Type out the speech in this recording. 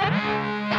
Música